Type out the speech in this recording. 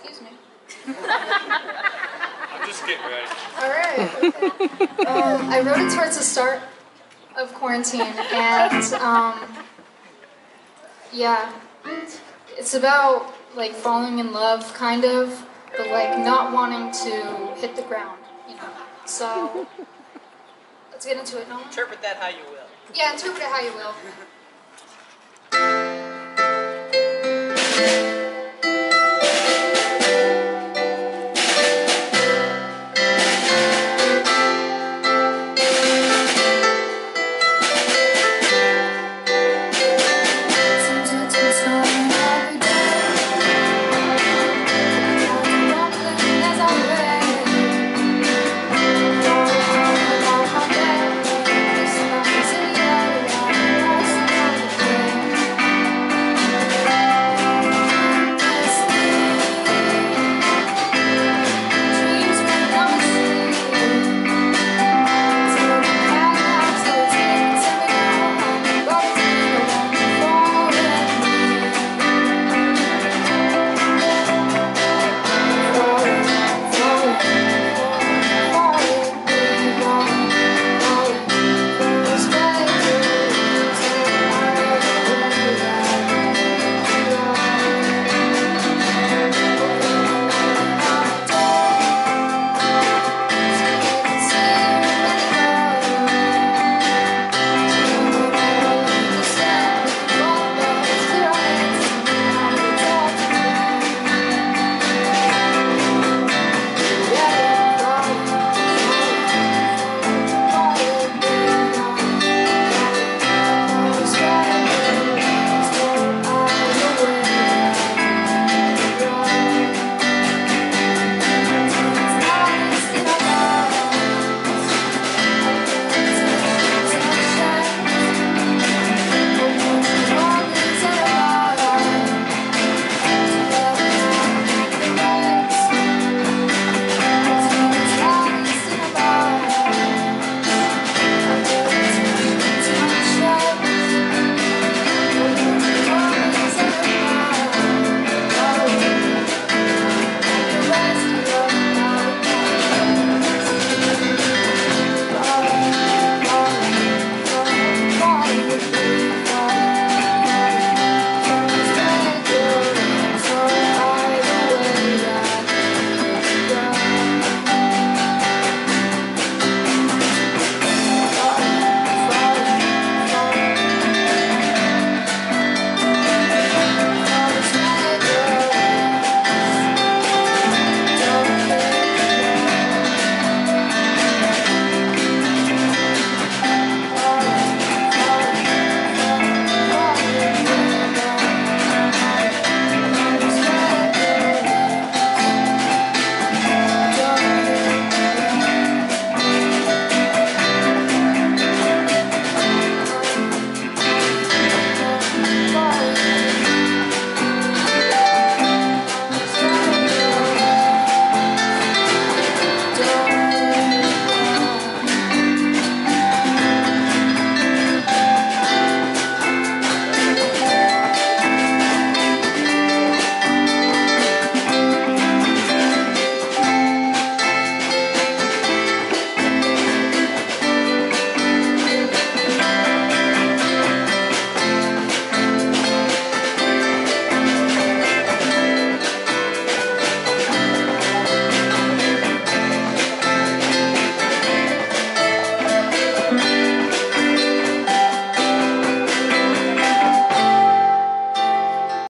Excuse me. I'm just getting ready. All right. Okay. Um, I wrote it towards the start of quarantine, and um, yeah, it's about like falling in love, kind of, but like not wanting to hit the ground, you know. So let's get into it. No. Interpret that how you will. Yeah, interpret it how you will.